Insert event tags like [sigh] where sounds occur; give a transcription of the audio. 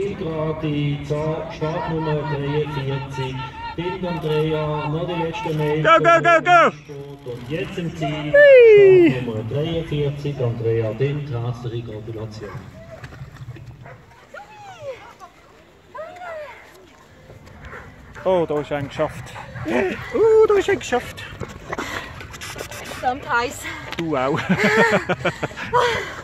Gerade Startnummer 43. Den Andrea, noch die letzten Meter. Go, go, go, go! Und jetzt im Ziel, Startnummer 43, Andrea Dint, herzliche Gratulation. Oh, da ist ein geschafft. Oh, da ist ein geschafft. Verdammt heiß. Du auch. [laughs] [laughs]